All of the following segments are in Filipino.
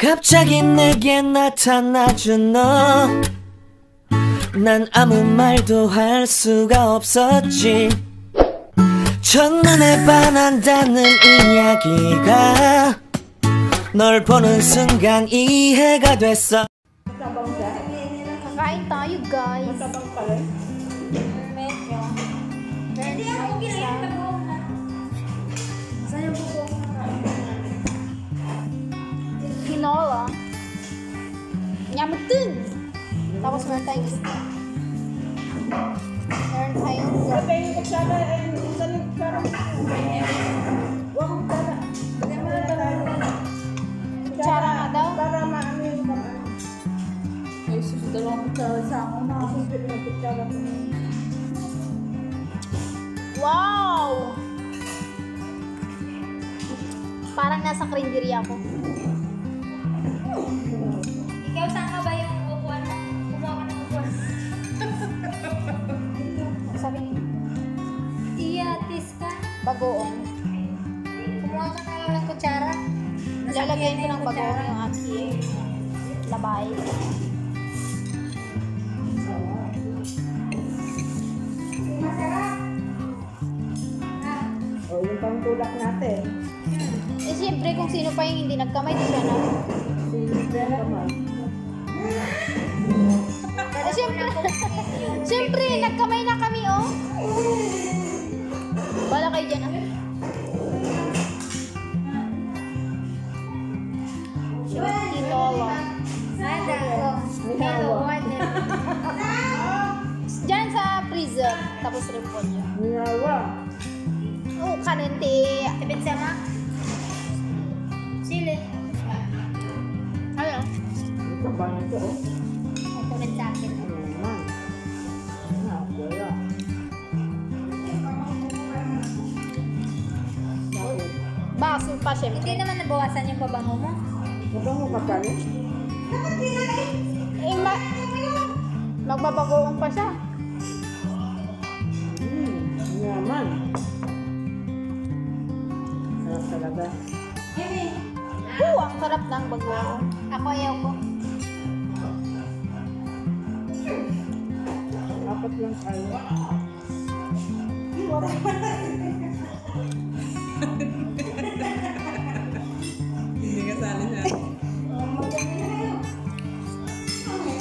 갑자기 내게 나타나준 너. 난 아무 말도 할 수가 없었지. 첫눈에 반한다는 이야기가 널 보는 순간 이해가 됐어. Kakain tayo, guys. Wow! Parang nasa karinderya ako. Ikaw saan ka ba yung upuan? Kumuha ka ng upuan. Sabi ni Iyatis ka. bagoong. Kumuha ka na lang ng kutsara. Lalagyan ko ng bagoong yung aking labay. O, yung pangtulak natin. Eh, siyempre, kung sino pa yung hindi nagkamay, di siya na. Si Bella naman. Eh, siyempre, siyempre, nagkamay na kami, oh. Bala kayo dyan, ah. Tinola. Nada. Hello, water. Diyan sa freezer. Tapos repolyo. Niyawa. Oh, kanente. Tibig sama. Sili. Ano? Ito ba nito, oh? Ay, tibig sa akin. Ano naman? Na, wala. Bakit? Baso pa, Hindi syempre. naman nabawasan yung babango mo. Mabango ka pa rin? Eh, ma magbabagoong pa siya. Hmm, yaman. Sarap talaga. Oo, ang sarap ng bagoong. Ako ayaw ko. Apat lang tayo. Hindi ka sali na.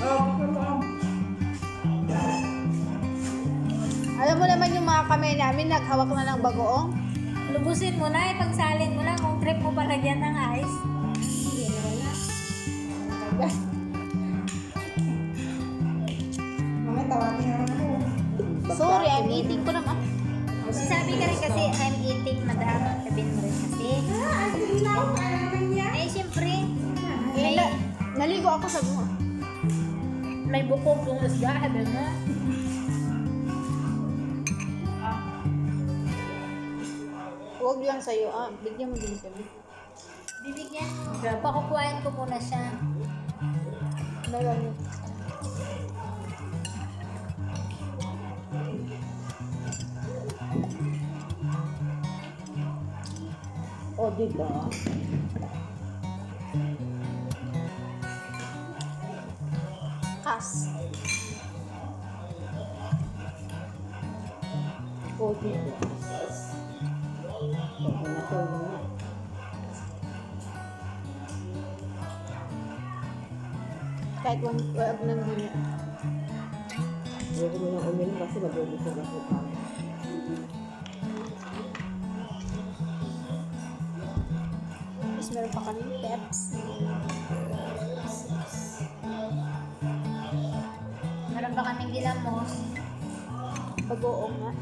Oh, Alam mo naman yung mga kamay namin, naghawak na ng bagoong. Lubusin mo na, ipagsalin mo lang kung trip mo palagyan ng ice. Mamaya tawagin na ako. Sorry, I'm eating ko naman. Sabi ka rin kasi, I'm eating, madam. Sabihin mo rin kasi. Eh, siyempre. Eh, na, naligo ako sa bunga. May bukog yung isda, sabi mo. Huwag lang sa'yo, ah. Bigyan mo din kami. Bibigyan. Pakukuhain ko muna siya. Meron. Oh, di ba? Kas. Oh, di ba? Mo na. Kahit wag, wag nang hindi na. Huwag mo na uminom kasi mabubusog ako pa. Tapos meron pa kami peps. Meron pa kaming gilamos. Bagoong nga.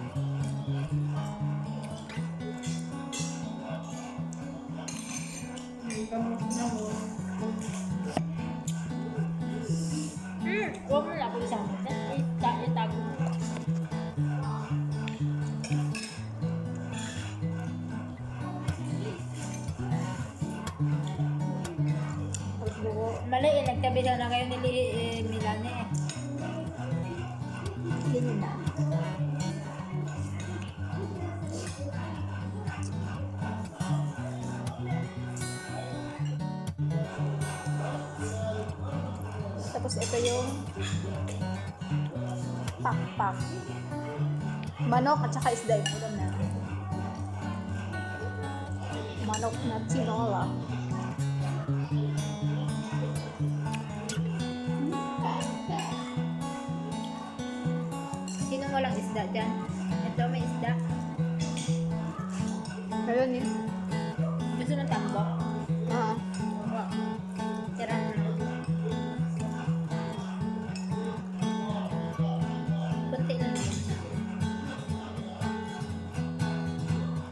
Hmm, huwag mo lang ako isang Ita- Itago mo. Mali eh, nagtabi daw na kayo ni Li- eh, Milane eh. Ganyan na. Pakpak. Manok at saka isda yung ulam natin. Manok na tinola. Sino walang isda dyan? Ito may isda. Ayun yun. Gusto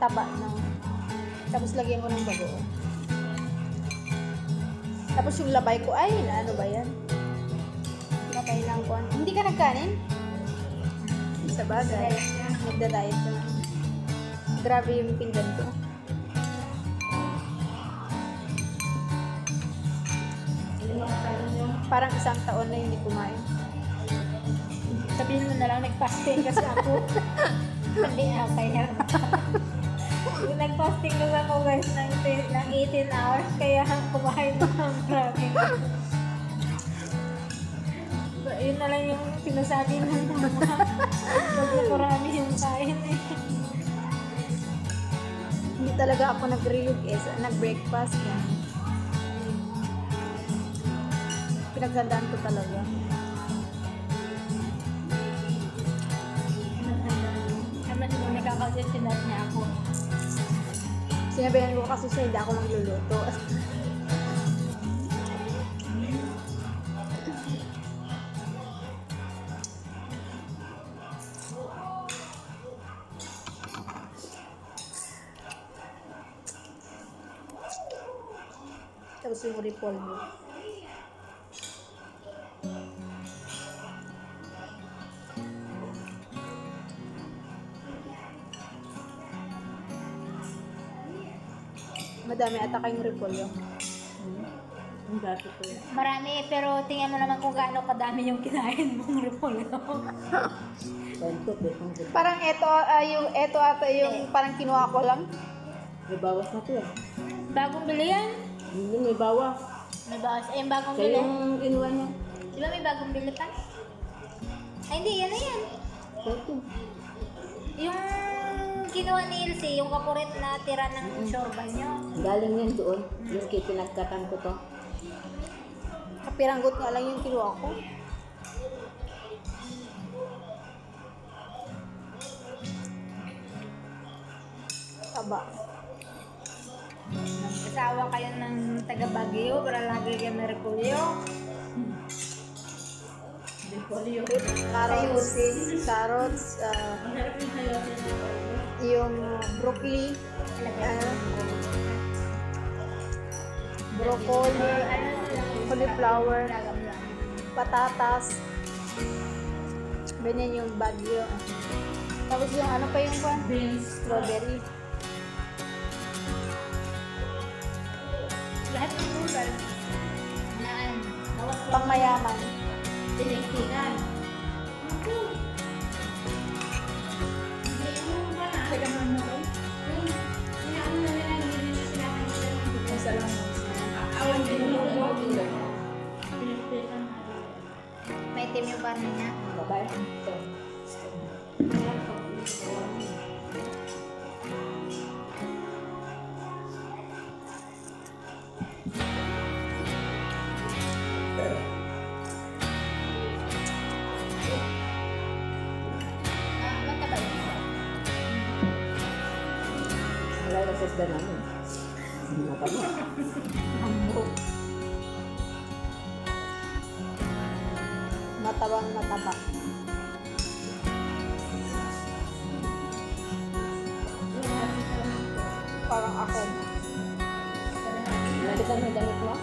Taba ng... Tapos lagyan ko ng bagoong. Tapos yung labay ko, ay, na ano ba yan? Labay lang ko. Hindi ka nagkanin? Sa bagay. Nagda-diet ka lang. Grabe yung pinggan ko. Parang isang taon na hindi kumain. Sabihin mo na lang, nag-fasting kasi ako. Hindi ako kaya. Nag-fasting kasi ako guys ng, ng 18 hours, kaya kumain na ng grabe. So, yun na lang yung sinasabi ng na marami yung kain eh. Hindi talaga ako nag-reyog eh. sa- Nag-breakfast yan. Pinaghandaan ko talaga. Naman mo nakakasusunod niya ako. Sinabihan ko kasi siya hindi ako magluluto. Tapos yung repolyo. Madami ata kayong repolyo. Ang dati ko. Marami, pero tingnan mo naman kung gaano kadami yung kinain mong repolyo. Parang eto, ah, yung eto ata yung parang kinuha ko lang. May bawas na to eh. Bagong bili yan. Hindi, may bawas. May bawas. Ay, yung bagong Kaya bili. yung inuwan niya. Di ba may bagong bili pa? Ay, hindi. Yan na yan. Kwento. Yung kinuha ni Ilse, yung kapurit na tira ng shorba nyo. Galing yan doon. Yung kay pinagkatan ko to. Kapiranggot nga lang yung kinuha ko. Taba. Asawa kayo ng taga Baguio para lagi kayo may repolyo. Carrots, carrots, ah, yung broccoli, ah, broccoli, cauliflower, patatas, ganyan yung bagyo. Tapos yung ano pa yung pa? Strawberry. Lahat ng bugal. Naan. Pangmayaman. Tiniktikan. Teka Wala na sa isda namin. Mataba. Matabang mataba. Parang ako. Nakita mo damit mo?